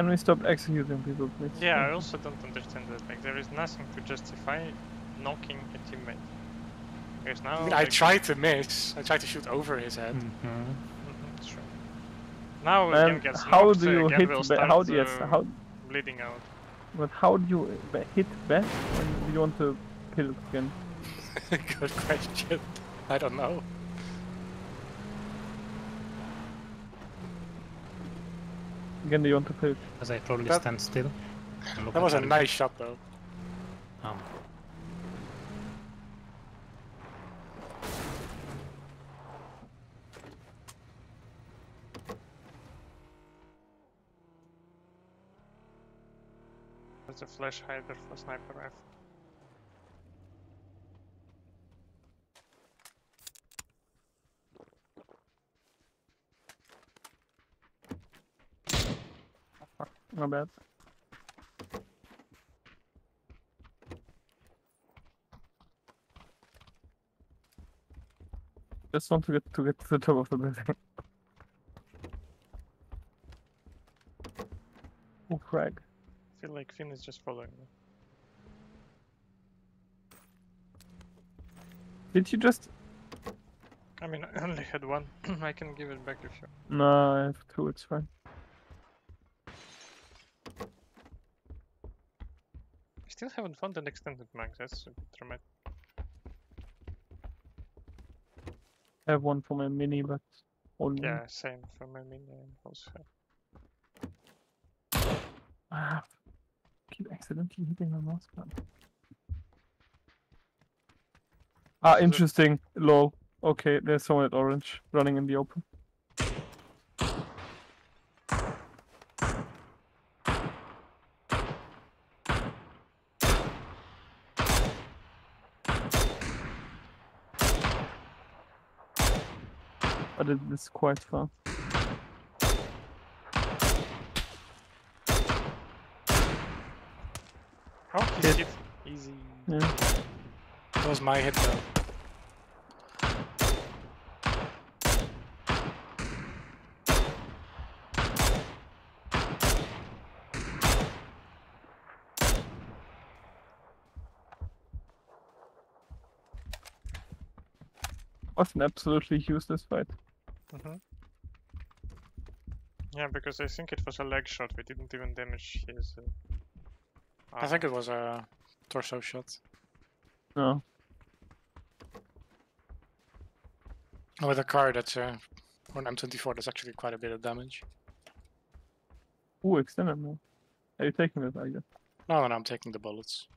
Can we stop executing people, please? Yeah, I also don't understand that. Like, there is nothing to justify knocking a teammate. Because now. I mean, I tried to miss. I tried to shoot over his head. It's true. Now Um, again gets how knocked, do you again hit? will Ba- start, how do yes? uh, How? bleeding out. But how do you hit best when you want to kill again? Good question. I don't know. Again, do you want to kill? Because I probably That- stand still. look That was a target. nice shot though. Ah. Oh. There's a flash hider for sniper rifle. My bad. Just want to get to get to the top of the building. Oh, frag. I feel like Finn is just following me. Did you just? I mean, I only had one. I can give it back if you. No, I have two. It's fine. Still haven't found an extended mag. That's a bit dramatic. I have one for my mini, but only. Yeah, same for my mini and also. have- Ah, keep accidentally hitting my mouse button. Ah, This is a- interesting. Lol. Okay, there's someone at orange running in the open. It is quite far. Oh, he's Hit. hit. Easy. Yeah. That was my hit though. Was an absolutely useless fight. Yeah, because I think it was a leg shot. We didn't even damage his. Uh, I think it was a torso shot. No. With a car that's uh, on M24, that's actually quite a bit of damage. Ooh, extended now. Are you taking it, I guess? No, no, I'm taking the bullets.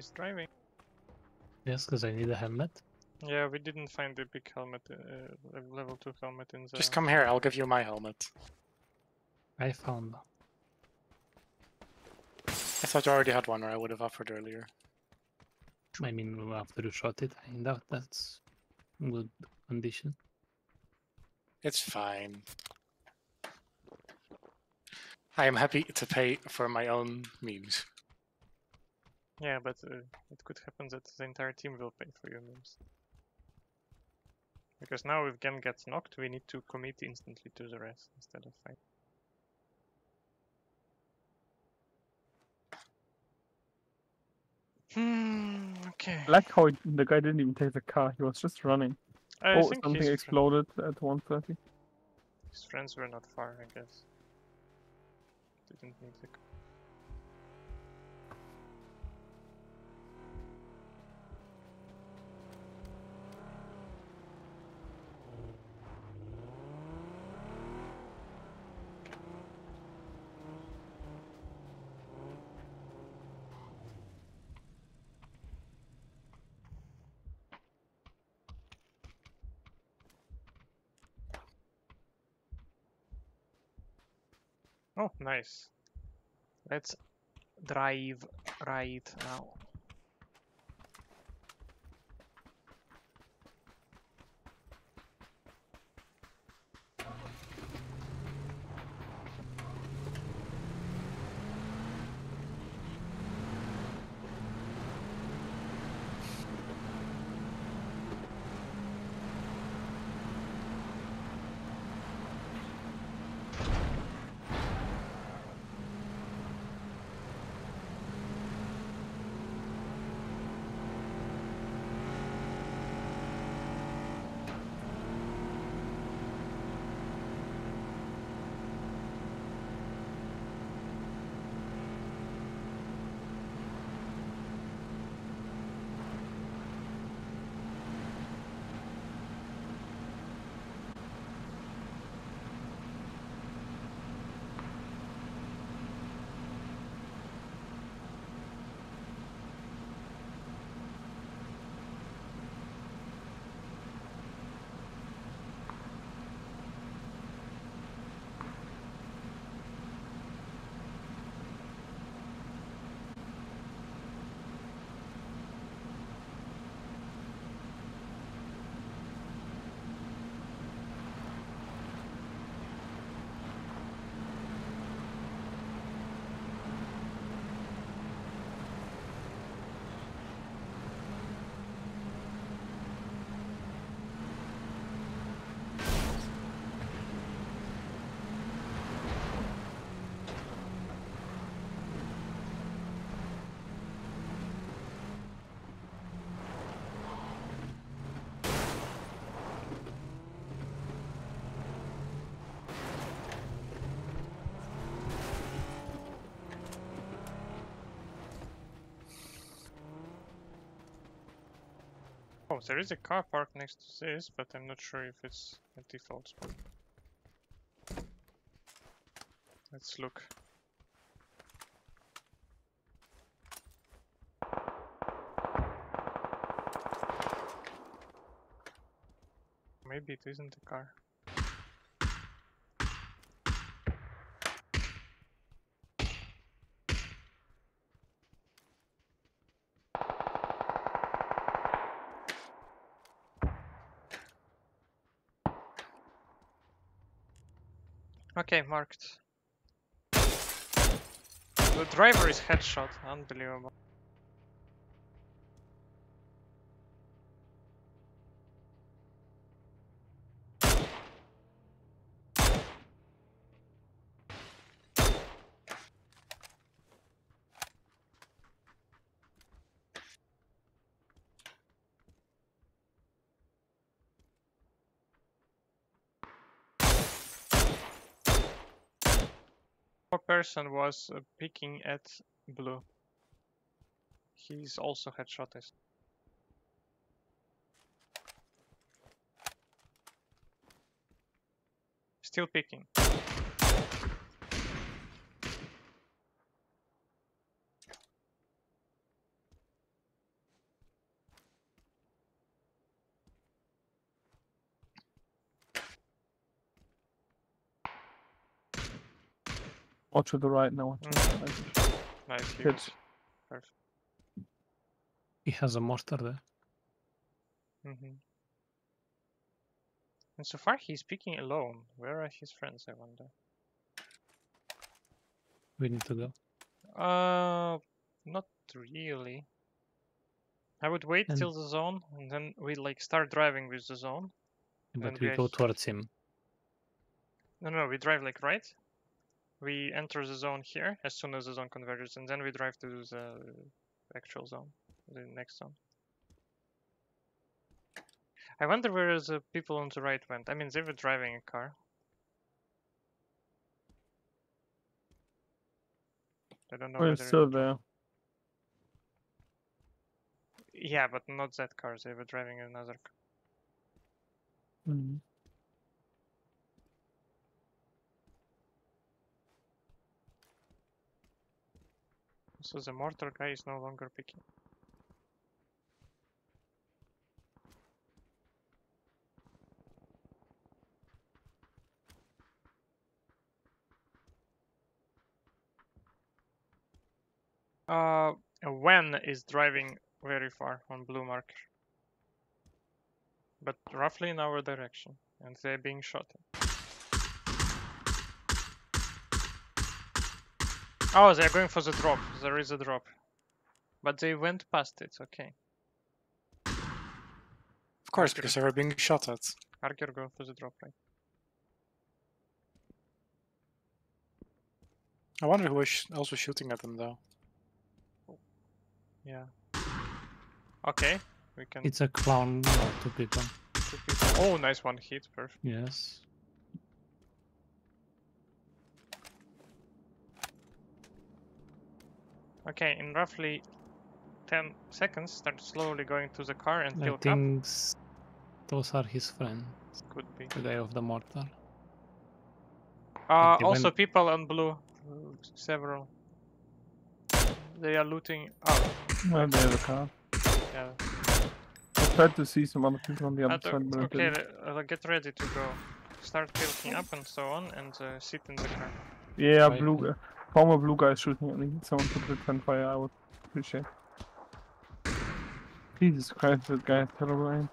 Is driving. Yes, because I need a helmet. Yeah, we didn't find the big helmet, uh, level 2 helmet in the. Just come here, I'll give you my helmet. I found. I thought you already had one, or I would have offered earlier. I mean, after you shot it, I doubt that's good condition. It's fine. I am happy to pay for my own memes. Yeah, but uh, it could happen that the entire team will pay for your memes. Because now if Gen gets knocked, we need to commit instantly to the rest instead of fight. Hmm, okay. I like how it- the guy didn't even take the car, he was just running. I oh, think something his, fr- exploded at 1.30. his friends were not far, I guess. Didn't need the. c- Oh, nice. Let's drive right now. Oh, there is a car park next to this, but I'm not sure if it's a default spot. Let's look. Maybe it isn't a car. Okay, marked. The driver is headshot, unbelievable. Person was uh, picking at blue. He's also headshot us. Still picking. Watch to the right now. watch to the right. Nice. he Good. Perfect. He has a mortar there. hmm And so far he's picking alone. Where are his friends, I wonder? We need to go. Uh, not really. I would wait And- till the zone, and then we like start driving with the zone. But we we go towards him. No, no, we drive like right. We enter the zone here as soon as the zone converges, and then we drive to the actual zone, the next zone. I wonder where the people on the right went. I mean, they were driving a car. I don't know We're whether. still there. Yeah, but not that car. They were driving another car. Mhm. So the mortar guy is no longer picking. Uh, when is driving very far on blue marker, but roughly in our direction, and they're being shot. at. Oh, they're going for the drop. There is a drop. But they went past it, okay. Of course, because they were being shot at. Archer go for the drop, right? I wonder who was sh- also shooting at them though. Yeah. Okay, we can. It's a clown or two people. two people- Oh, nice one hit, perfect. Yes. Okay, in roughly 10 seconds, start slowly going to the car and I fill up. think those are his friends. Could be. The guy of the mortar. Uh, also, went- people on blue. uh, Several. They are looting. Oh, Well, they have a car. yeah. I tried to see some other people on the Uh, other side, but I okay, didn't. le- uh, get ready to go. Start building up and so on, and uh, sit in the car. Yeah, Right. blue. Former blue guy is shooting at me. Someone to pretend fire. I would appreciate. Jesus Christ, that guy has terrible aim.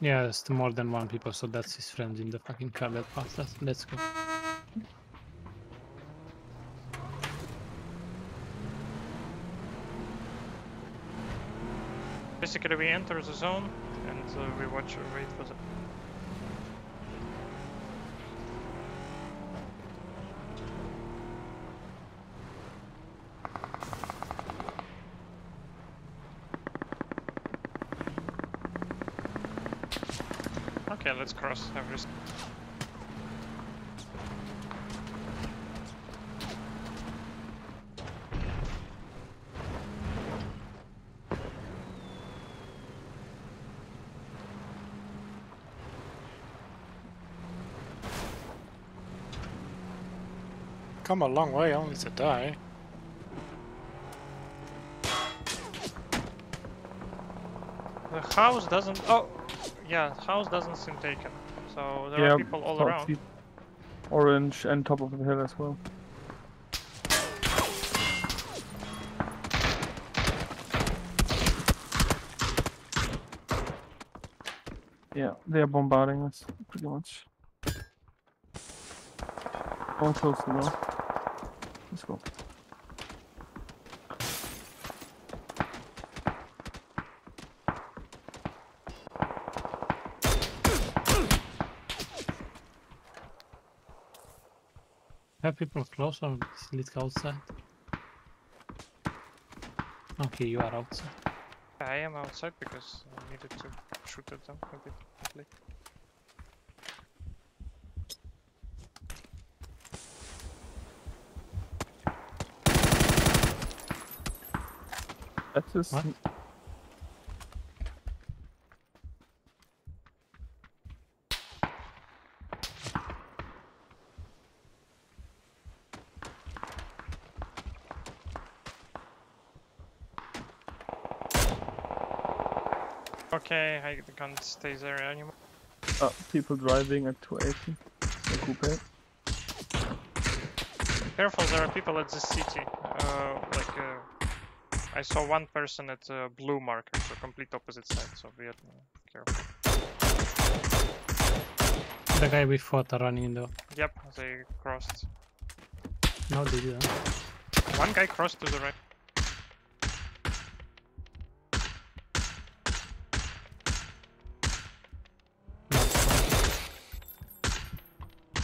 Yeah, it's more than one people, so that's his friend in the fucking car that passed us. Let's go. Basically, we enter the zone, and uh, we watch, wait for the. let's cross. I'm just come a long way only to die. The house doesn't... Oh! Yeah, house doesn't seem taken. So there yeah, are people all around. Orange and top of the hill as well. Yeah, they are bombarding us pretty much. Don't close the door. Let's go. Have people close or is Litka outside? Okay, you are outside. I am outside because I needed to shoot at them a bit. quickly. That's just What? Okay, I can't stay there anymore. uh, people driving at 280. A coupe. Careful, there are people at the city. Uh, like, uh, I saw one person at uh, blue marker, so complete opposite side. So be uh, careful. The guy we fought are running in the. Yep, they crossed. No, they didn't. One guy crossed to the right.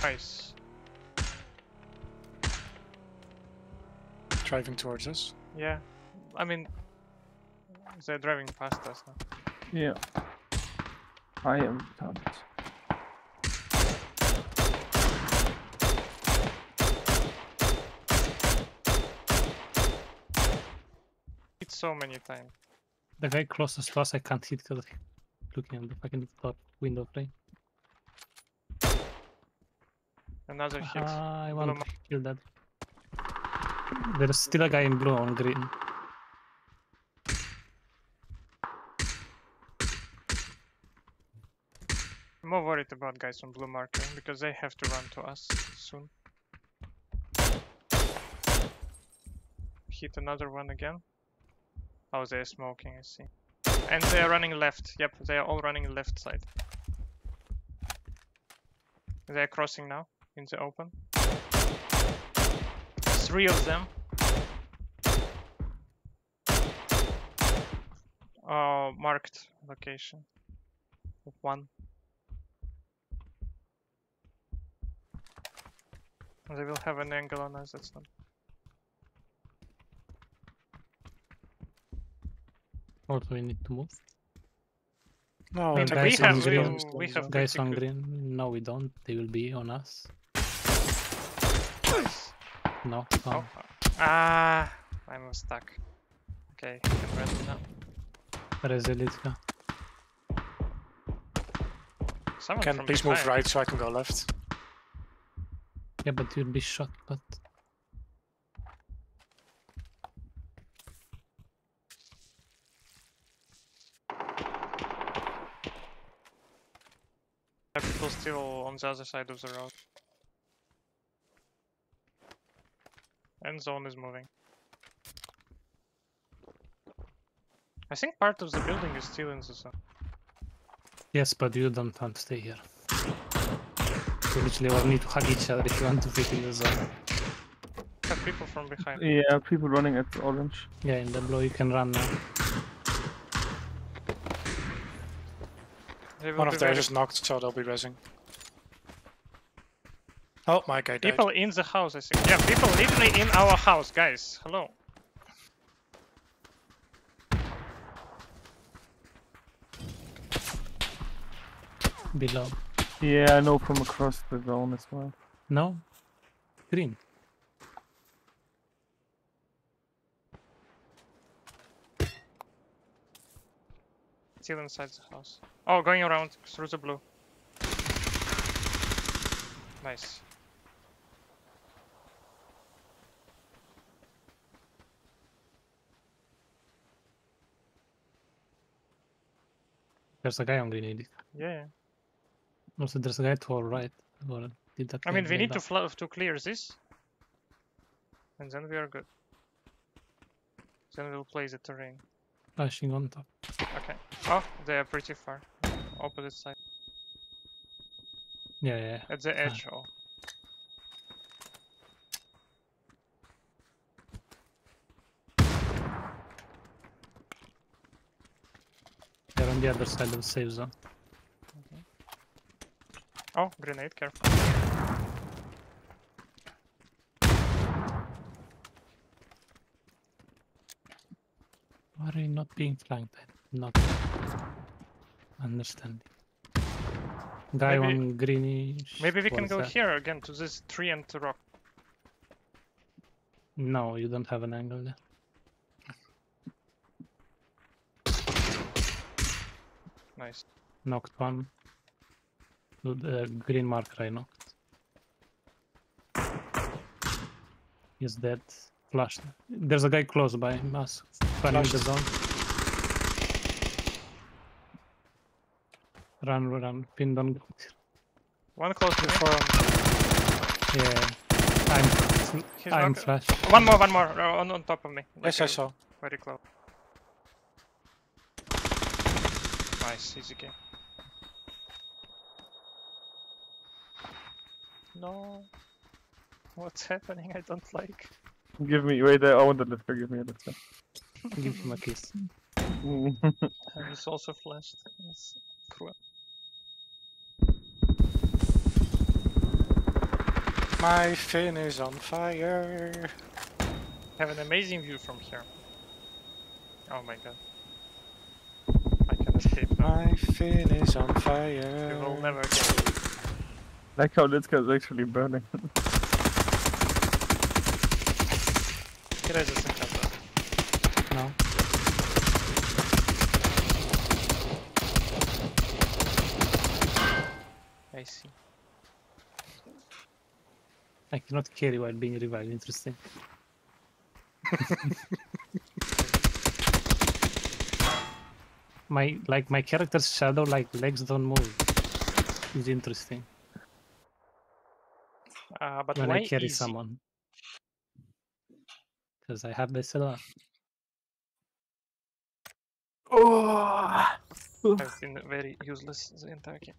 Nice. Driving towards us. Yeah, I mean, they're driving past us now. Yeah. I am the target. Hit so many times. the guy closest to us I can't hit because looking at the fucking top window frame. Another hit. Ah, I want to kill that. There's still a guy in blue on green. I'm more worried about guys on blue marker because they have to run to us soon. Hit another one again. Oh, they're smoking, I see. And they're running left. Yep, they are all running left side. They're crossing now in the open. Three of them. Oh, marked location. One. They will have an angle on us, that's not. Also, we need to move. No, mean, we have- we- green we have- Guys on green, no, we don't. They will be on us. Nice. No, Oh, no. ah, I'm stuck. Okay, I can run now. Rezelitka. Someone Can from please move right so I can go left? Yeah, but you'll be shot, but are people still on the other side of the road. End zone is moving. I think part of the building is still in the zone. yes, but you don't want to stay here. We literally all need to hug each other if you want to fit in the zone. Have people from behind. Yeah, people running at orange. Yeah, in the blue you can run now. One of them very- just knocked, so they'll be resing. Oh, my guy died. People in the house, I think. Yeah, people literally in our house, guys. Hello. Below. Yeah, I know from across the zone as well. No? Green. Still inside the house. Oh, going around through the blue. Nice. There's a guy on green AD. Yeah. yeah. Also, there's a guy to our right. Or did that I mean, we need to fl- to clear this, and then we are good. Then we'll play the terrain. flashing on top. Okay. Oh, they are pretty far. Opposite side. Yeah, yeah. yeah. At the edge. Oh. On the other side of the safe zone. Oh, grenade, careful. Why are you not being flanked? I'm not understanding. Guy Maybe- on greenish. Maybe we can go that? here again to this tree and rock. No, you don't have an angle there. Nice. Knocked one. The green marker I knocked. He's dead. Flashed. There's a guy close by us. Running the Flashed. zone. Run, run. Pin don't. One close to me. Before Yeah. I'm, He's I'm knocked- flash. One more, one more. uh, On, on top of me. Yes, like, I uh, saw. Very close. Nice, easy game. No. What's happening? I don't like. Give me, wait, I want the lister, give me a lister. Give him a kiss. I was also flashed. That's cruel. My fin is on fire. Have an amazing view from here. Oh my god. I can escape now. My fin is on We fire. will never get like how Litska is actually burning. Here is a second. No. I see. I cannot carry while being revived. Interesting. my like my character's shadow like legs don't move. Is interesting Uh, but when why I carry easy? someone. Because I have this a lot. Oh! I've been very useless the entire game.